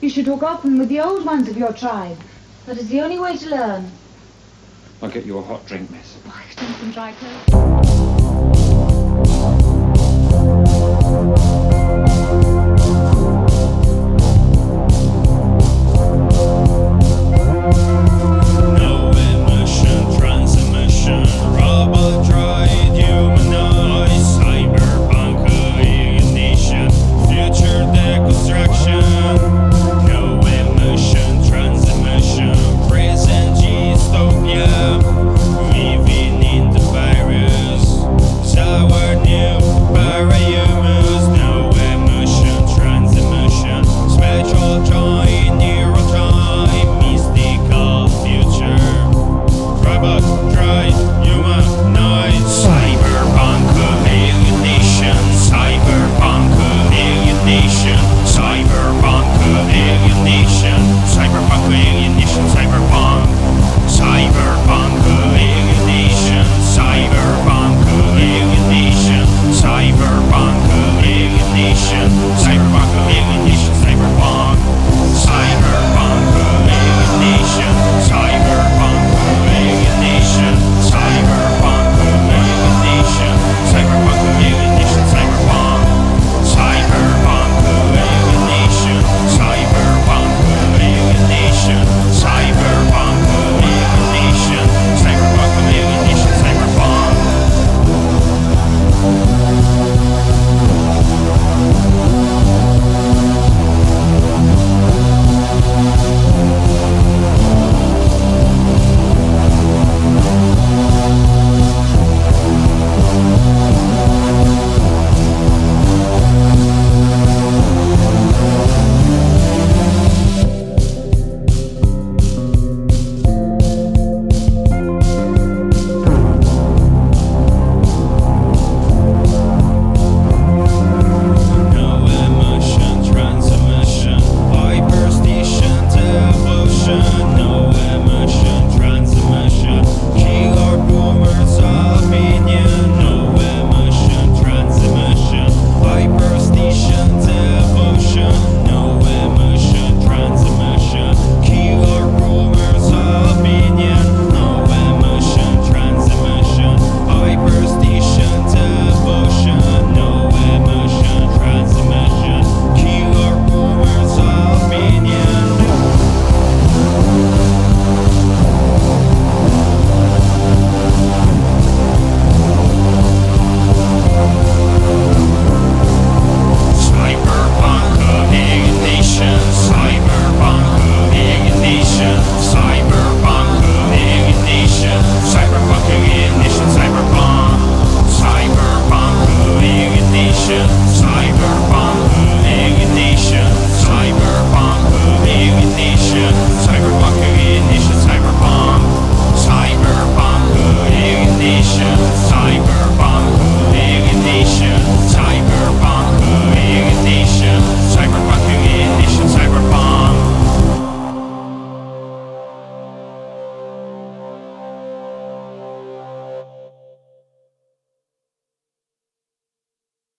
You should talk often with the old ones of your tribe. That is the only way to learn. I'll get you a hot drink, miss. Oh, I've some dry clothes.